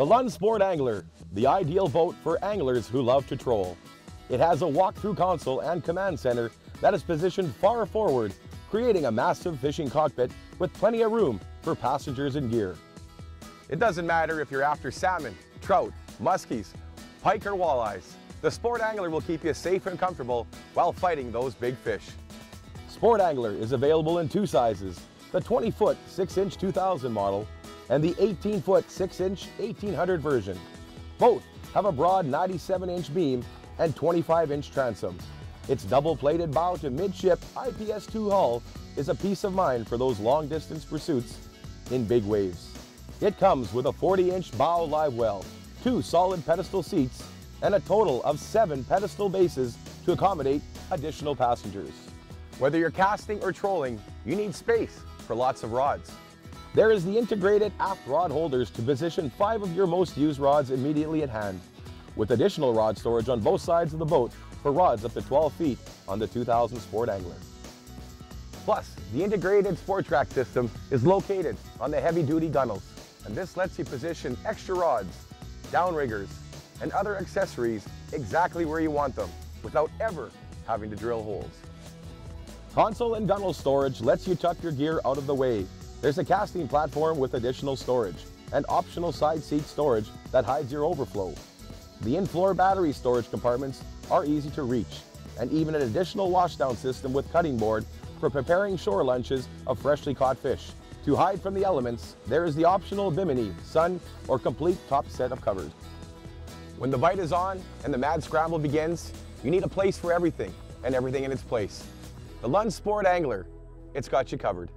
The Lund Sport Angler, the ideal boat for anglers who love to troll. It has a walk-through console and command center that is positioned far forward, creating a massive fishing cockpit with plenty of room for passengers and gear. It doesn't matter if you're after salmon, trout, muskies, pike or walleyes. The Sport Angler will keep you safe and comfortable while fighting those big fish. Sport Angler is available in two sizes, the 20-foot 6-inch 2000 model and the 18-foot 6-inch 1800 version. Both have a broad 97-inch beam and 25-inch transom. Its double-plated bow to midship IPS-2 hull is a peace of mind for those long-distance pursuits in big waves. It comes with a 40-inch bow live well, two solid pedestal seats, and a total of seven pedestal bases to accommodate additional passengers. Whether you're casting or trolling, you need space for lots of rods. There is the integrated aft rod holders to position five of your most used rods immediately at hand, with additional rod storage on both sides of the boat for rods up to 12 feet on the 2000 Sport Angler. Plus, the integrated Sport Track system is located on the heavy-duty gunnels, and this lets you position extra rods, downriggers, and other accessories exactly where you want them without ever having to drill holes. Console and gunnel storage lets you tuck your gear out of the way there's a casting platform with additional storage and optional side seat storage that hides your overflow. The in-floor battery storage compartments are easy to reach and even an additional washdown system with cutting board for preparing shore lunches of freshly caught fish. To hide from the elements, there is the optional Bimini, sun, or complete top set of covers. When the bite is on and the mad scramble begins, you need a place for everything and everything in its place. The Lund Sport Angler, it's got you covered.